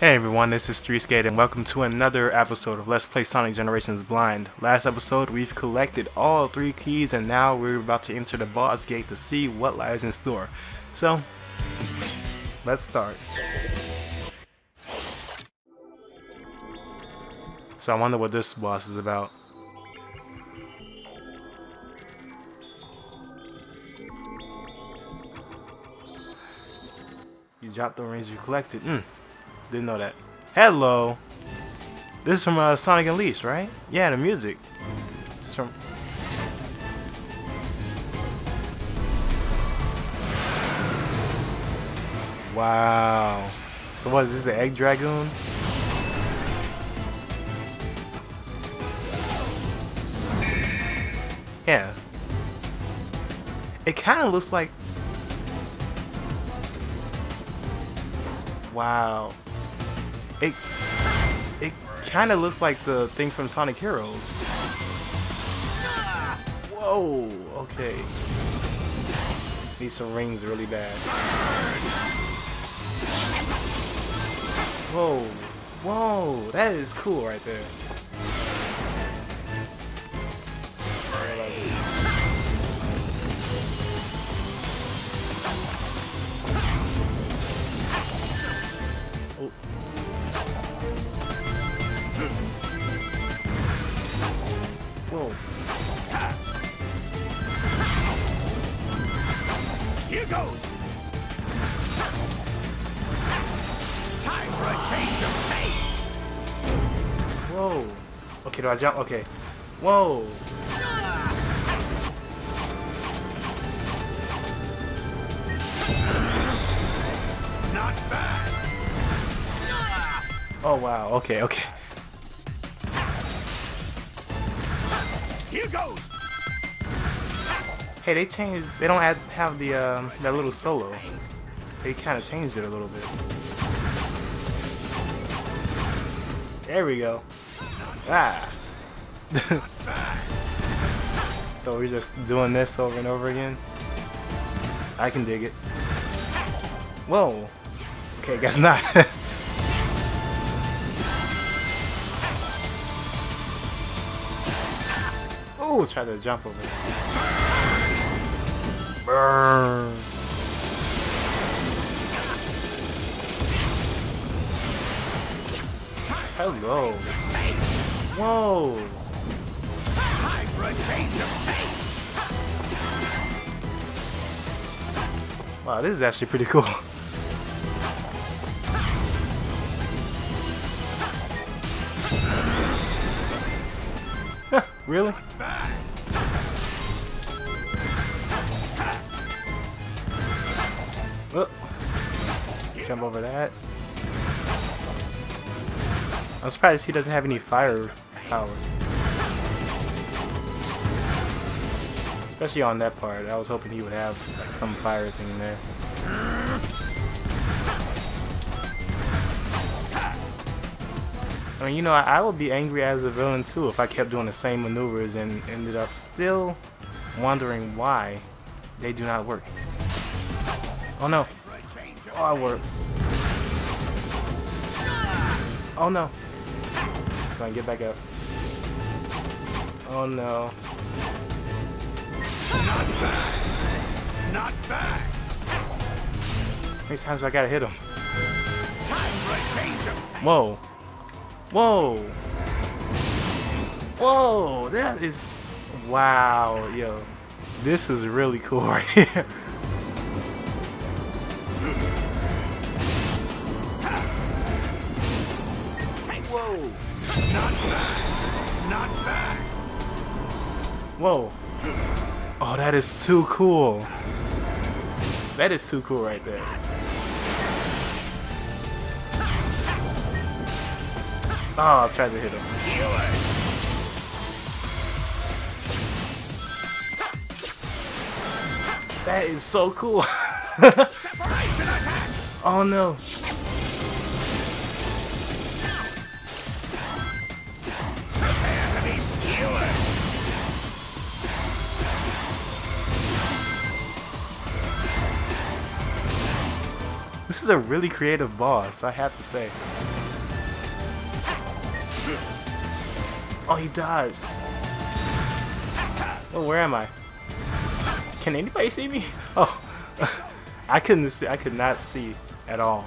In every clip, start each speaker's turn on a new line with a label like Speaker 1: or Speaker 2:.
Speaker 1: Hey everyone, this is Streetsk8t and welcome to another episode of Let's Play Sonic Generations Blind. Last episode we've collected all three keys and now we're about to enter the boss gate to see what lies in store. So, let's start. So I wonder what this boss is about. You dropped the rings you collected. Mm. Didn't know that. Hello. This is from uh, Sonic Unleashed, right? Yeah, the music. This is from. Wow. So what is this? The Egg Dragoon? Yeah. It kind of looks like. Wow. It it kind of looks like the thing from Sonic Heroes. Whoa. Okay. Need some rings really bad. Whoa. Whoa. That is cool right there. Do I jump? Okay. Whoa.
Speaker 2: Not bad.
Speaker 1: Oh wow. Okay, okay.
Speaker 2: Here goes.
Speaker 1: Hey, they changed. They don't have, have the um, that little solo. They kind of changed it a little bit. There we go. Ah. so we're just doing this over and over again. I can dig it. Whoa. Okay, guess not. Ooh, try to jump over. Burn. Hello. Whoa. Wow, this is actually pretty cool. really? Oh. Jump over that. I'm surprised he doesn't have any fire powers. Especially on that part. I was hoping he would have like some fire thing there. I mean, you know, I, I would be angry as a villain too if I kept doing the same maneuvers and ended up still wondering why they do not work. Oh no. Oh, I work. Oh no. Come on, get back up. Oh no.
Speaker 2: Not bad. Not bad.
Speaker 1: How many times do I gotta hit him?
Speaker 2: Time for a change of.
Speaker 1: Whoa. Whoa. Whoa. That is. Wow. Yo. This is really cool right here. Whoa.
Speaker 2: Not bad. Not bad.
Speaker 1: Whoa. Oh, that is too cool. That is too cool right there. Oh, I tried to hit him. That is so cool. Oh no. is a really creative boss, I have to say. Oh, he dies. Oh, where am I? Can anybody see me? Oh, I couldn't see. I could not see at all.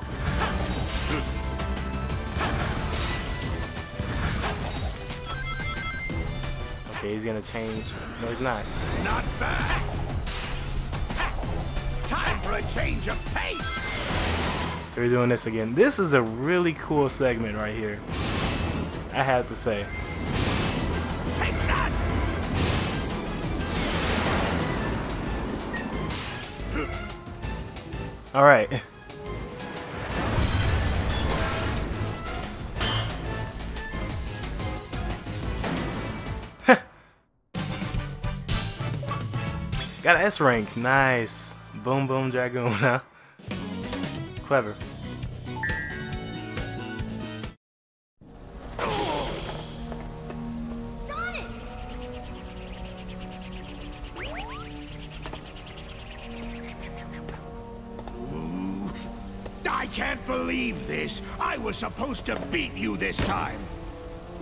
Speaker 1: Okay, he's gonna change. No, he's not.
Speaker 2: Not bad. Time for a change of pace.
Speaker 1: So we're doing this again. This is a really cool segment right here. I have to say. All right. Got an S rank. Nice. Boom Boom Dragoon, huh? Clever.
Speaker 2: I can't believe this. I was supposed to beat you this time.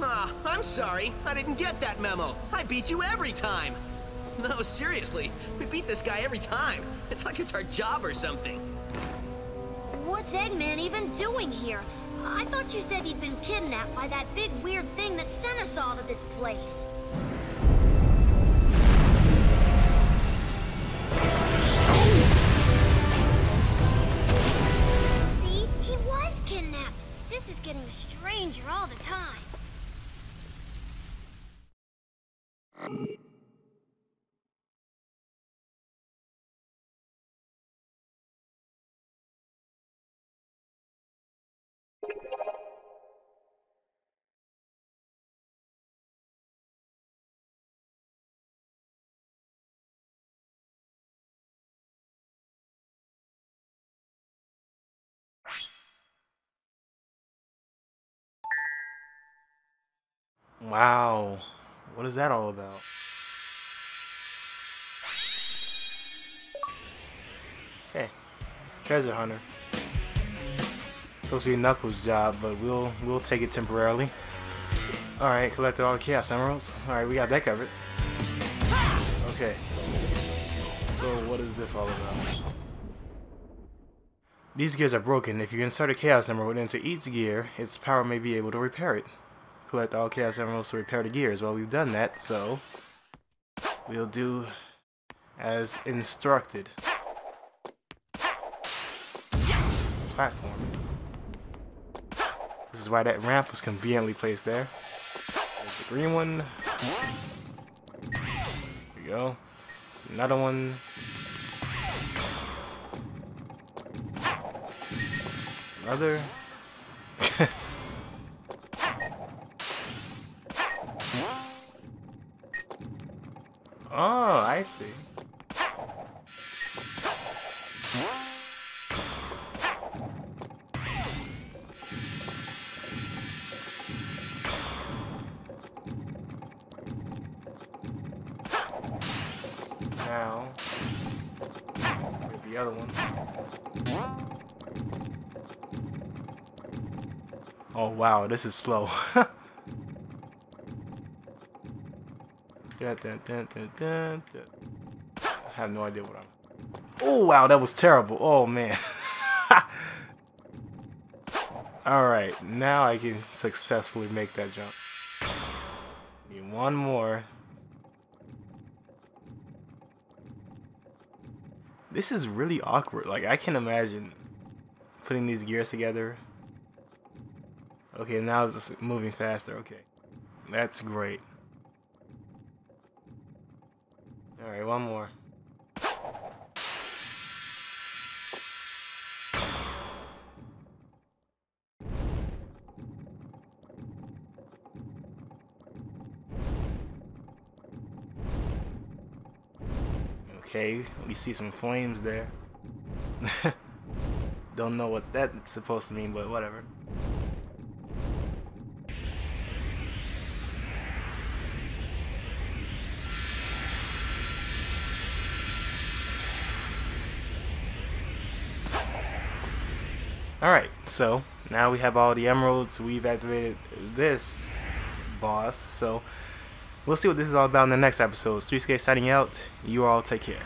Speaker 3: Ah, I'm sorry. I didn't get that memo. I beat you every time. No, seriously. We beat this guy every time. It's like it's our job or something.
Speaker 4: What's Eggman even doing here? I thought you said he'd been kidnapped by that big weird thing that sent us all to this place.
Speaker 1: Wow. What is that all about? Okay. Treasure hunter. Supposed to be Knuckles' job, but we'll we'll take it temporarily. Alright, collected all the Chaos Emeralds. Alright, we got that covered. Okay. So what is this all about? These gears are broken. If you insert a Chaos Emerald into each gear, its power may be able to repair it. Collect all Chaos Emeralds to repair the gears. Well, we've done that, so we'll do as instructed. Platform. This is why that ramp was conveniently placed there. There's the green one. There we go. Another one. Another. Oh, I see. Now, the other one. Oh wow, this is slow. Dun, dun, dun. I have no idea what I'm. Oh wow, that was terrible. Oh man. Alright, now I can successfully make that jump. Need one more. This is really awkward. Like, I can imagine putting these gears together. Okay, now it's just moving faster. Okay. That's great. Alright, one more. Okay, we see some flames there. Don't know what that's supposed to mean, but whatever. Alright, so now we have all the emeralds. We've activated this boss. So we'll see what this is all about in the next episode. Streetsk8t signing out. You all take care.